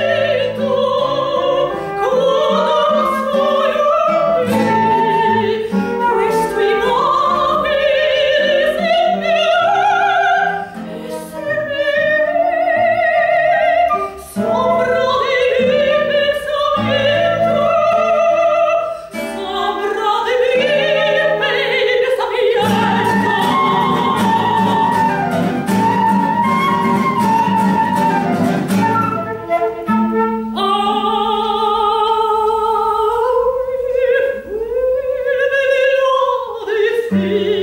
Hey! you.